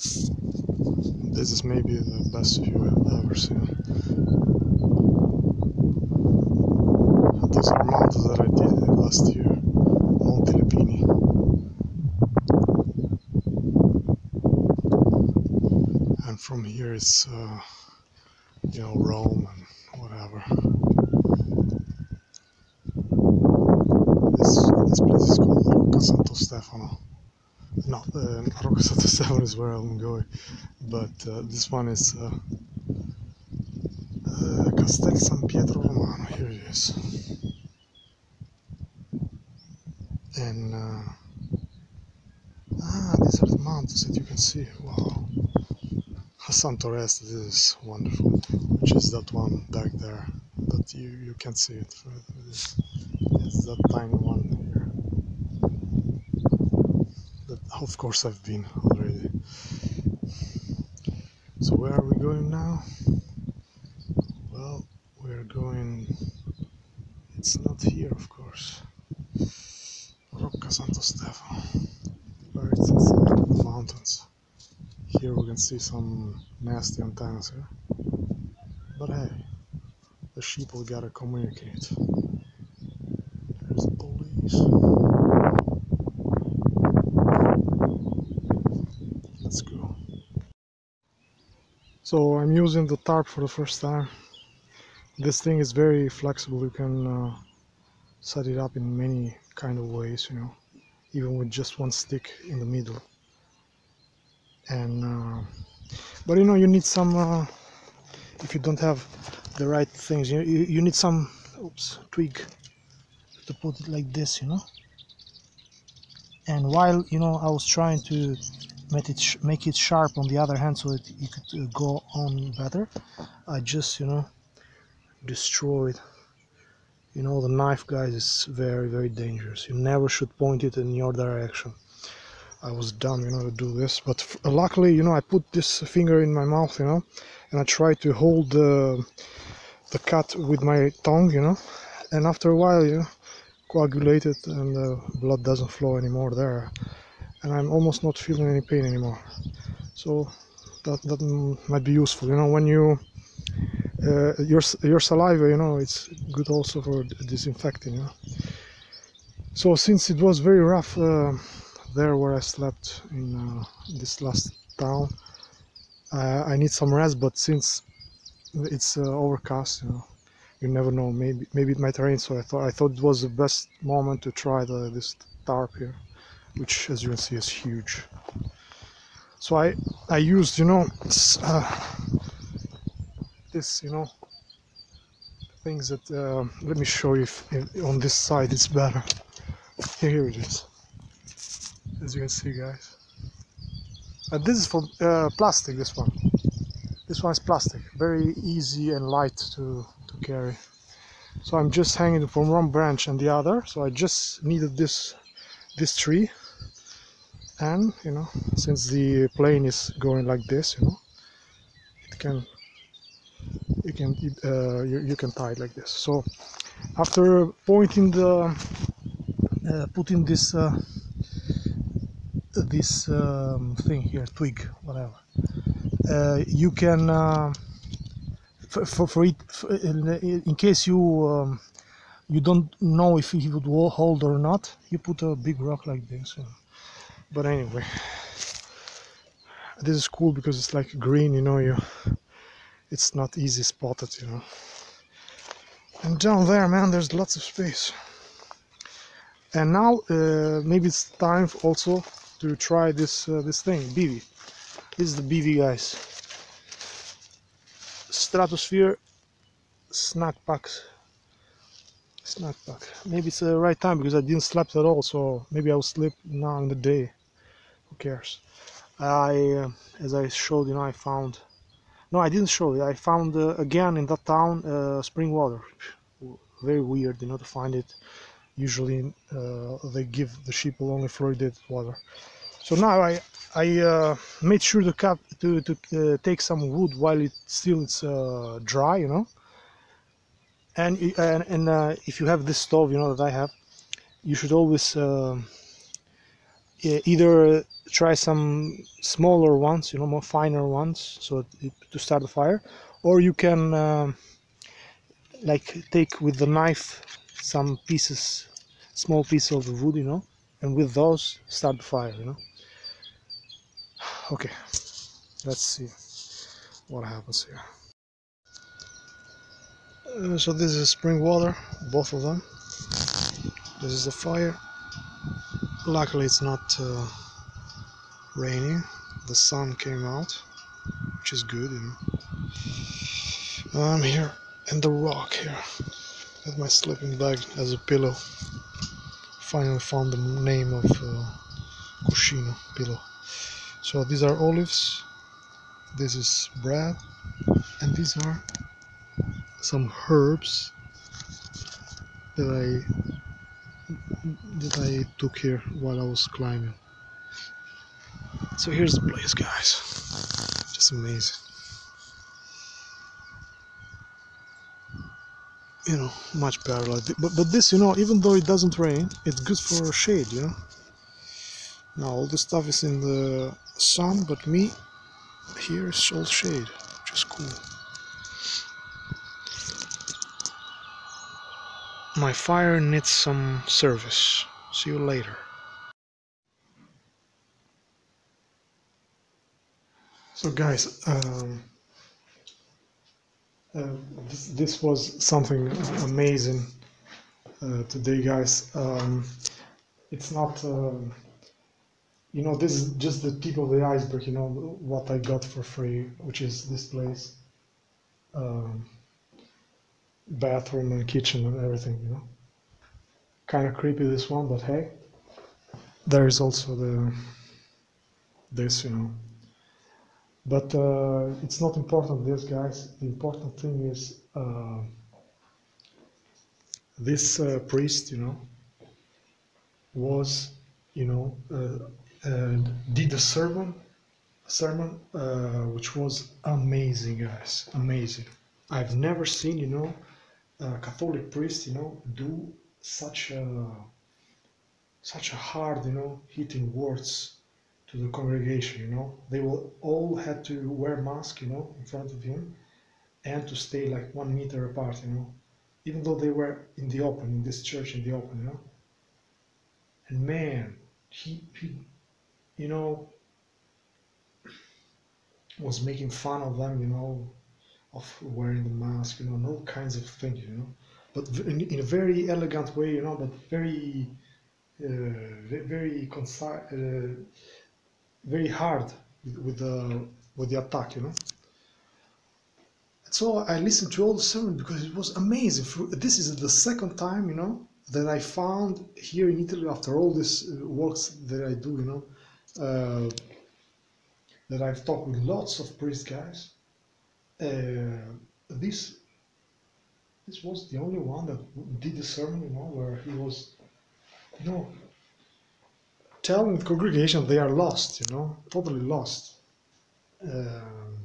This is maybe the best view I've ever seen. Those are mountains that I did last year, Monte Lepini. And from here it's, uh, you know, Rome and whatever. This, this place is called Rocca Santo Stefano. Uh, Rocca Santo is where I'm going, but uh, this one is uh, uh, Castel San Pietro Romano. Here it is. And uh, ah, these are the mountains that you can see. Wow. Santo Rest, this is wonderful. Which is that one back there, but you, you can't see it. it's that tiny one here. That, of course, I've been already. So where are we going now? Well, we're going. It's not here, of course. Rocca Santo Stefano. Where it's inside the mountains. Here we can see some nasty antennas here. But hey, the sheep will gotta communicate. There's the police. Let's go. So I'm using the tarp for the first time. This thing is very flexible. You can uh, set it up in many kind of ways, you know, even with just one stick in the middle. And uh, but you know, you need some. Uh, if you don't have the right things, you you, you need some oops twig to put it like this, you know. And while you know, I was trying to make it make it sharp on the other hand, so that it could uh, go on better. I just you know destroyed. You know, the knife, guys, is very very dangerous. You never should point it in your direction. I was dumb, you know, to do this, but luckily, you know, I put this finger in my mouth, you know, and I try to hold the the cut with my tongue, you know, and after a while, you know, coagulated and the blood doesn't flow anymore there, and I'm almost not feeling any pain anymore. So that that might be useful, you know, when you uh, your your saliva, you know, it's good also for disinfecting, you know. So since it was very rough. Uh, there where I slept in uh, this last town. I need some rest, but since it's uh, overcast, you know, you never know. Maybe maybe it might rain. So I thought I thought it was the best moment to try the this tarp here, which as you can see is huge. So I I used you know uh, this you know things that uh, let me show you if, if on this side it's better. Here it is as you can see guys and this is for uh, plastic this one this one is plastic very easy and light to, to carry so I'm just hanging from one branch and the other so I just needed this this tree and you know since the plane is going like this you know it can you can uh, you, you can tie it like this so after pointing the uh, putting this uh, this um, thing here, twig, whatever. Uh, you can, uh, for, for, for it, for, in, in case you um, you don't know if it would hold or not, you put a big rock like this. you know. But anyway, this is cool because it's like green, you know. You, it's not easy spotted, you know. And down there, man, there's lots of space. And now uh, maybe it's time also to try this uh, this thing, BV. This is the BV, guys. Stratosphere snack packs. Snack pack. Maybe it's the right time because I didn't sleep at all, so maybe I'll sleep now in the day. Cares? I, uh, as I showed, you know, I found. No, I didn't show it. I found uh, again in that town uh, spring water. Very weird, you know, to find it. Usually they give the sheep only fluoridated water. So now I I uh, made sure to cut to to uh, take some wood while it still it's uh, dry, you know. And and, and if you have this stove, you know that I have, you should always either try some smaller ones, you know, more finer ones, so to start the fire, or you can um, like take with the knife some pieces, small pieces of wood, you know, and with those start the fire, you know. Okay, let's see what happens here. Uh, so this is spring water, both of them. This is the fire. Luckily it's not uh, raining. The sun came out, which is good, you know. I'm here in the rock here with my sleeping bag as a pillow. Finally found the name of uh, Cuscino pillow. So these are olives. This is bread, and these are some herbs that I that I took here while I was climbing. So here's the place, guys. Just amazing. You know, much better like. But, but this, you know, even though it doesn't rain, it's good for shade, you know. Now all this stuff is in the sun, but me here is all shade, which is cool. My fire needs some service. See you later. So guys, um, uh, this, this was something amazing uh, today, guys. Um, it's not, um, you know, this is just the tip of the iceberg. You know what I got for free, which is this place. Bathroom and kitchen and everything, you know. Kind of creepy this one, but hey, there is also the this, you know. But uh, it's not important, this guys. The important thing is uh, this uh, priest, you know, was, you know, uh, did a sermon, a sermon uh, which was amazing, guys, amazing. I've never seen, you know, Catholic priest, you know, do such a such a hard, you know, hitting words to the congregation. You know, they will all had to wear mask, you know, in front of him, and to stay like one meter apart. You know, even though they were in the open in this church in the open. You know, and man, he he, you know, was making fun of them. You know, of wearing the mask. You know, and all kinds of things. You know but in, in, a very elegant way, you know, but very, uh, very concise, uh, very hard with the with the attack, you know. And so I listened to all the sermon because it was amazing. This is the second time, you know, that I found here in Italy after all these uh, works that I do, you know, uh, that I've talked with lots of priest guys. Uh, this this was the only one that did the sermon, you know, where he was, you know, telling the congregation they are lost, you know, totally lost. Um,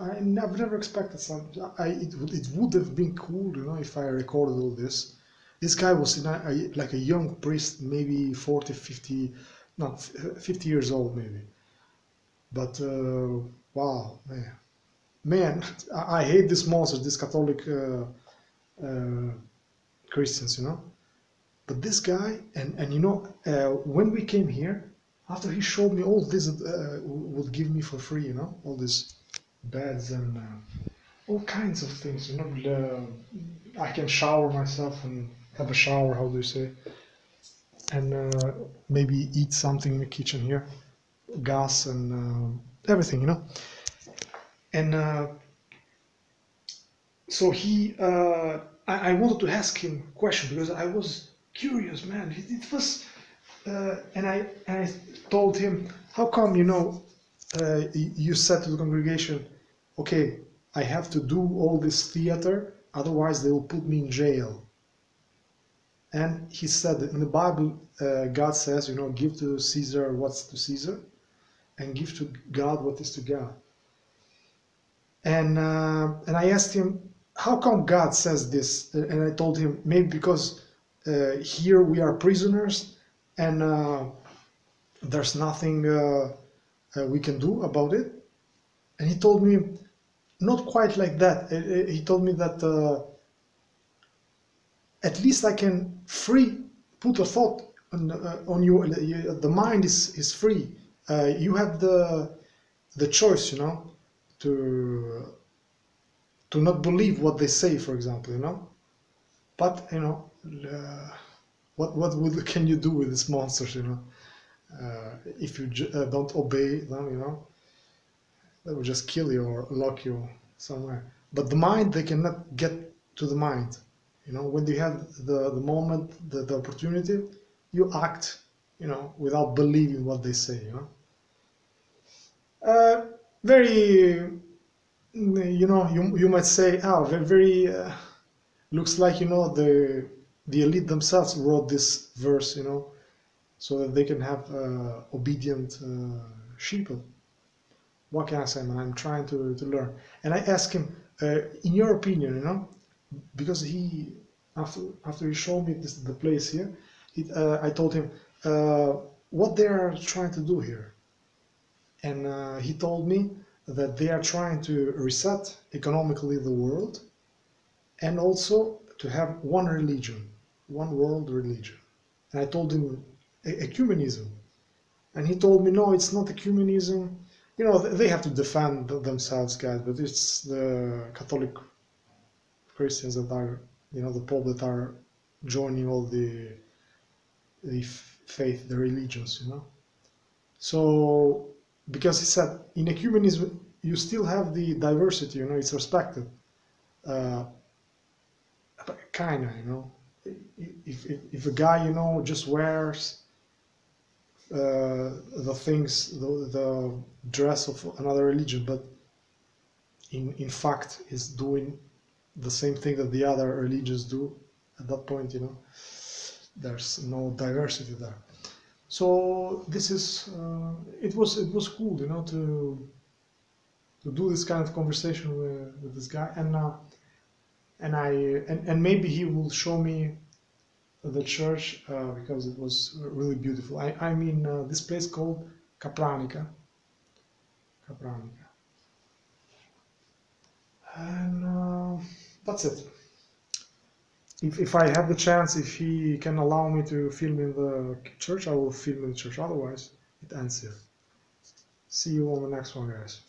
I, have never expected something. I, it, would it would have been cool, you know, if I recorded all this. This guy was a, a, like a young priest, maybe 40, 50, not 50 years old, maybe. But uh, wow, man man, I hate these monsters, these Catholic uh, uh, Christians, you know. But this guy, and and you know, uh, when we came here, after he showed me all this, uh, would give me for free, you know, all these beds and uh, all kinds of things, you know. I can shower myself and have a shower. How do you say? And uh, maybe eat something in the kitchen here, gas and everything, you know and uh, so he uh, I, I, wanted to ask him a question because I was curious man. It, it was uh, and I and I told him how come you know uh, you said to the congregation okay I have to do all this theater otherwise they will put me in jail and he said in the Bible uh, God says you know give to Caesar what's to Caesar and give to God what is to God and uh, and I asked him how come God says this, and I told him maybe because uh, here we are prisoners, and uh, there's nothing uh, uh, we can do about it. And he told me, not quite like that. Uh, He told me that at least I can free put a thought on, on you. The mind is is free. You have the the choice, you know, to to not believe what they say, for example, you know. But you know, uh, what what would, can you do with these monsters, you know? Uh, if you uh, don't obey them, you know, they will just kill you or lock you somewhere. But the mind, they cannot get to the mind. You know, when you have the, the moment, the, the opportunity, you act, you know, without believing what they say, you know. Uh, very, you know, you, you might say, oh, very, uh, looks like, you know, the, the elite themselves wrote this verse, you know, so that they can have uh, obedient uh, sheep. What can I say, man? I'm trying to, to learn. And I asked him, uh, in your opinion, you know, because he, after, after he showed me this, the place here, he, uh, I told him uh, what they are trying to do here. And uh, he told me that they are trying to reset economically the world and also to have one religion, one world religion. And I told him "E- ecumenism. And he told me, no, it's not ecumenism. You know, they have to defend themselves, guys, but it's the Catholic Christians that are, you know, the Pope that are joining all the the faith, the religions, you know. So, because he said in ecumenism you still have the diversity, you know, it's respected. Uh, kind of, you know. If, if, if a guy, you know, just wears uh, the things, the, the dress of another religion, but in, in fact is doing the same thing that the other religions do, at that point, you know, there's no diversity there. So this is, uh, it was it was cool, you know, to to do this kind of conversation with, with this guy, and uh, and I and, and maybe he will show me the church uh, because it was really beautiful. I I mean uh, this place called Capranica. Capranica. And uh, that's it. If, if I have the chance, if he can allow me to film in the church, I will film in the church. Otherwise, it ends here. See you on the next one, guys.